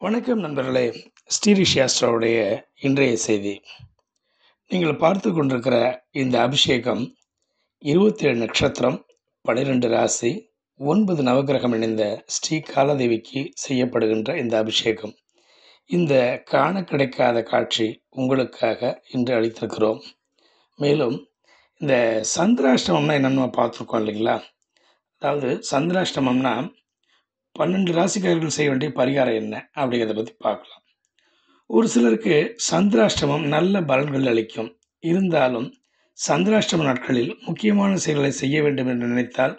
வணக்கம் நண்பர்களே. ஸ்ரீரிஷியாஸ்ட்ராவுடைய இன்றைய செய்தி. நீங்கள் பார்த்து கொண்டிருக்கிற இந்த அபிஷேகம் இருபத்தேழு நட்சத்திரம் பனிரெண்டு ராசி ஒன்பது நவகிரகம் இணைந்த ஸ்ரீ காலதேவிக்கு செய்யப்படுகின்ற இந்த அபிஷேகம். இந்த காண கிடைக்காத காட்சி உங்களுக்காக இன்று அளித்திருக்கிறோம். மேலும் இந்த சந்திராஷ்டமம்னா என்னென்னு நம்ம பார்த்துருக்கோம் இல்லைங்களா? அதாவது சந்திராஷ்டமம்னா பன்னெண்டு ராசிக்காரர்கள் செய்ய வேண்டிய பரிகாரம் என்ன அப்படிங்கிறத பற்றி பார்க்கலாம். ஒரு சிலருக்கு சந்திராஷ்டமம் நல்ல பலன்கள் அளிக்கும். இருந்தாலும் சந்திராஷ்டம நாட்களில் முக்கியமான செயல்களை செய்ய வேண்டும் என்று நினைத்தால்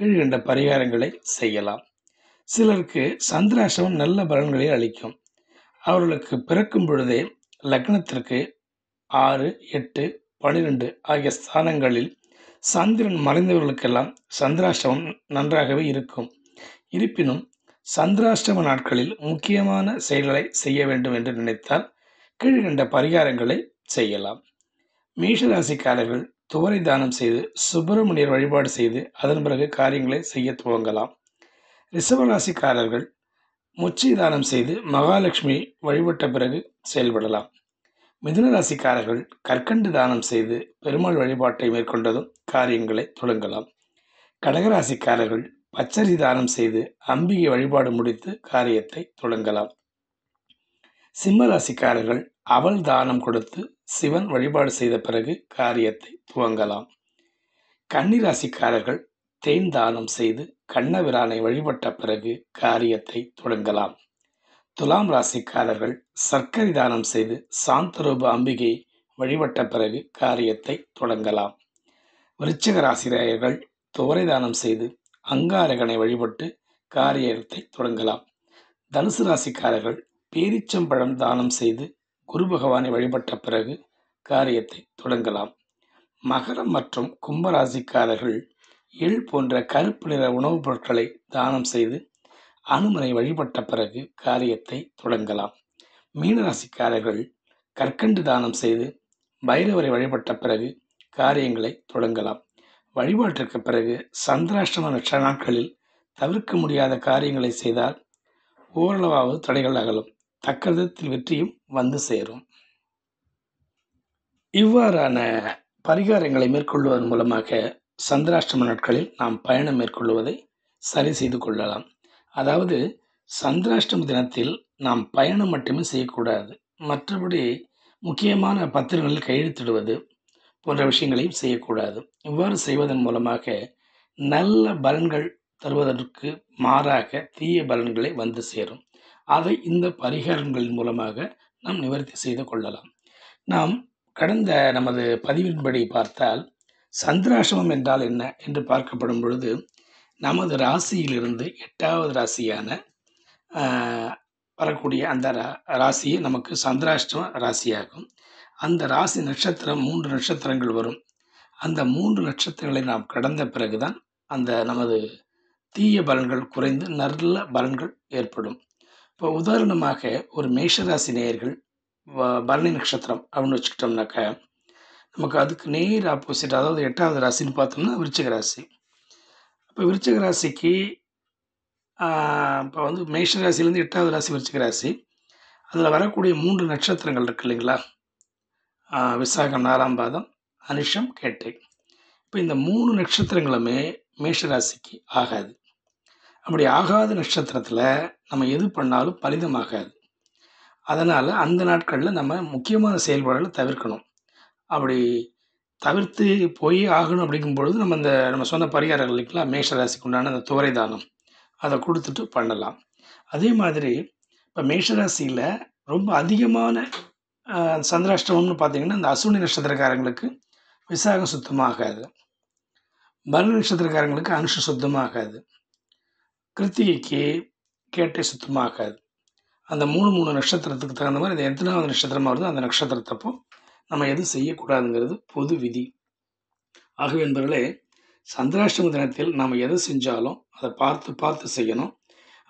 கீழ்கண்ட பரிகாரங்களை செய்யலாம். சிலருக்கு சந்திராஷ்டமம் நல்ல பலன்களை அளிக்கும். அவர்களுக்கு பிறக்கும் பொழுதே லக்னத்திற்கு ஆறு எட்டு பனிரெண்டு ஆகிய ஸ்தானங்களில் சந்திரன் மறைந்தவர்களுக்கெல்லாம் சந்திராஷ்டமம் நன்றாகவே இருக்கும். இருப்பினும் சந்திராஷ்டம நாட்களில் முக்கியமான செயல்களை செய்ய வேண்டும் என்று நினைத்தால் கீழ்கண்ட பரிகாரங்களை செய்யலாம். மேஷராசிக்காரர்கள் துவரை தானம் செய்து சுப்பிரமணியர் வழிபாடு செய்து அதன் பிறகு காரியங்களை செய்ய துவங்கலாம். ரிஷபராசிக்காரர்கள் முச்சி தானம் செய்து மகாலட்சுமி வழிபட்ட பிறகு செயல்படலாம். மிதுன ராசிக்காரர்கள் கற்கண்டு தானம் செய்து பெருமாள் வழிபாட்டை மேற்கொண்டதும் காரியங்களை தொடங்கலாம். கடகராசிக்காரர்கள் பச்சரி தானம் செய்து அம்பிகை வழிபாடு முடித்து காரியத்தை தொடங்கலாம். சிம்ம ராசிக்காரர்கள் அவள் தானம் கொடுத்து சிவன் வழிபாடு செய்த பிறகு காரியத்தை துவங்கலாம். கன்னிராசிக்காரர்கள் தேன் தானம் செய்து கண்ணவிரானை வழிபட்ட பிறகு காரியத்தை தொடங்கலாம். துலாம் ராசிக்காரர்கள் சர்க்கரை தானம் செய்து சாந்தரூப அம்பிகை வழிபட்ட பிறகு காரியத்தை தொடங்கலாம். விருச்சிக ராசிராயர்கள் துவரை தானம் செய்து அங்காரகனை வழிபட்டு காரியத்தை தொடங்கலாம். தனுசு ராசிக்காரர்கள் பேரிச்சம்பழம் தானம் செய்து குரு பகவானை வழிபட்ட பிறகு காரியத்தை தொடங்கலாம். மகரம் மற்றும் கும்பராசிக்காரர்கள் எள் போன்ற கருப்பு நிற உணவுப் பொருட்களை தானம் செய்து அனுமனை வழிபட்ட பிறகு காரியத்தை தொடங்கலாம். மீனராசிக்காரர்கள் கற்கண்டு தானம் செய்து பைரவரை வழிபட்ட பிறகு காரியங்களை தொடங்கலாம். வழிபாட்டிற்கு பிறகு சந்திராஷ்டம நட்ச நாட்களில் தவிர்க்க முடியாத காரியங்களை செய்தால் ஓரளவாவது தடைகள் அகலும். தக்க விதத்தில் வெற்றியும் வந்து சேரும். இவ்வாறான பரிகாரங்களை மேற்கொள்வதன் மூலமாக சந்திராஷ்டம நாட்களில் நாம் பயணம் மேற்கொள்வதை சரி செய்து கொள்ளலாம். அதாவது சந்திராஷ்டம தினத்தில் நாம் பயணம் மட்டுமே செய்யக்கூடாது. மற்றபடி முக்கியமான பத்திரங்களில் கையெழுத்திடுவது போன்ற விஷயங்களையும் செய்யக்கூடாது. இவ்வாறு செய்வதன் மூலமாக நல்ல பலன்கள் தருவதற்கு மாறாக தீய பலன்களை வந்து சேரும். அதை இந்த பரிகாரங்களின் மூலமாக நாம் நிவர்த்தி செய்து கொள்ளலாம். நாம் கடந்த நமது பதிவின்படி பார்த்தால் சந்திராசிரமம் என்றால் என்ன என்று பார்க்கப்படும் பொழுது நமது ராசியிலிருந்து எட்டாவது ராசியான வரக்கூடிய அந்த ராசியை நமக்கு சந்திராஷ்டம ராசியாகும். அந்த ராசி நட்சத்திரம் மூன்று நட்சத்திரங்கள் வரும். அந்த மூன்று நட்சத்திரங்களை நாம் கடந்த பிறகுதான் அந்த நமது தீய பலன்கள் குறைந்து நல்ல பலன்கள் ஏற்படும். இப்போ உதாரணமாக ஒரு மேஷராசி நேயர்கள் பரணி நட்சத்திரம் அப்படின்னு வச்சுக்கிட்டோம்னாக்கா நமக்கு அதுக்கு நேர் ஆப்போசிட் அதாவது எட்டாவது ராசின்னு பார்த்தோம்னா விருச்சிக ராசி. இப்போ விருச்சிக ராசிக்கு இப்போ வந்து மேஷ ராசிலேருந்து எட்டாவது ராசி விருச்சிக ராசி. அதில் வரக்கூடிய மூன்று நட்சத்திரங்கள் இருக்கு இல்லைங்களா? விசாகம் நாலாம் பாதம் அனுஷம் கேட்டை. இப்போ இந்த மூணு நட்சத்திரங்களுமே மேஷராசிக்கு ஆகாது. அப்படி ஆகாத நட்சத்திரத்தில் நம்ம எது பண்ணாலும் பலிதமாகாது. அதனால் அந்த நாட்களில் நம்ம முக்கியமான செயல்பாடுகளை தவிர்க்கணும். அப்படி தவிர்த்து போய் ஆகணும் அப்படிங்கும் பொழுது நம்ம இந்த நம்ம சொன்ன பரிகாரங்கள் இல்லைங்களா? மேஷராசிக்கு உண்டான அந்த துவரை தானம். அதை கொடுத்துட்டு பண்ணலாம். அதே மாதிரி இப்போ மேஷராசியில் ரொம்ப அதிகமான சந்திராஷ்டமம்னு பார்த்தீங்கன்னா இந்த அசுனி நட்சத்திரக்காரங்களுக்கு விசாகம் சுத்தமாகாது. பரண நட்சத்திரக்காரங்களுக்கு அனுஷம் சுத்தமாகாது. கிருத்திகைக்கு கேட்டை சுத்தமாகாது. அந்த மூணு மூணு நட்சத்திரத்துக்கு தகுந்த மாதிரி இந்த எத்தனாவது நட்சத்திரமாக வருதோ அந்த நட்சத்திரத்தப்போ நம்ம எதுவும் செய்யக்கூடாதுங்கிறது பொது விதி. ஆகவே என்பவர்களே சந்திராஷ்டம தினத்தில் நாம் எதை செஞ்சாலும் அதை பார்த்து பார்த்து செய்யணும்.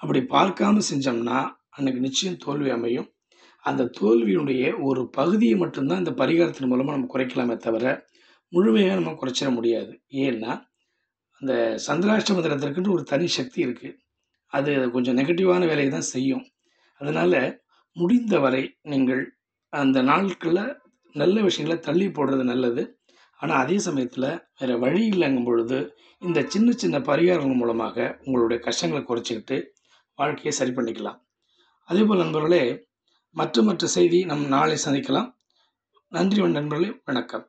அப்படி பார்க்காம செஞ்சோம்னா அன்றைக்கி நிச்சயம் தோல்வி அமையும். அந்த தோல்வியினுடைய ஒரு பகுதியை மட்டும்தான் இந்த பரிகாரத்தின் மூலமாக நம்ம குறைக்கலாமே தவிர முழுமையாக நம்ம குறைச்சிட முடியாது. ஏன்னா அந்த சந்திராஷ்டம தினத்திற்குன்னு ஒரு தனி சக்தி இருக்குது அது கொஞ்சம் நெகட்டிவான வேலையை தான் செய்யும். அதனால் முடிந்தவரை நீங்கள் அந்த நாட்களில் நல்ல விஷயங்கள தள்ளி போடுறது நல்லது. ஆனால் அதே சமயத்தில் வேறு வழி இல்லைங்கும் பொழுது இந்த சின்ன சின்ன பரிகாரங்கள் மூலமாக உங்களுடைய கஷ்டங்களை குறைச்சிக்கிட்டு வாழ்க்கையை சரி பண்ணிக்கலாம். அதேபோல் நண்பர்களே மற்ற மற்ற செய்தி நம் நாளை சந்திக்கலாம். நன்றி நண்பர்களே வணக்கம்.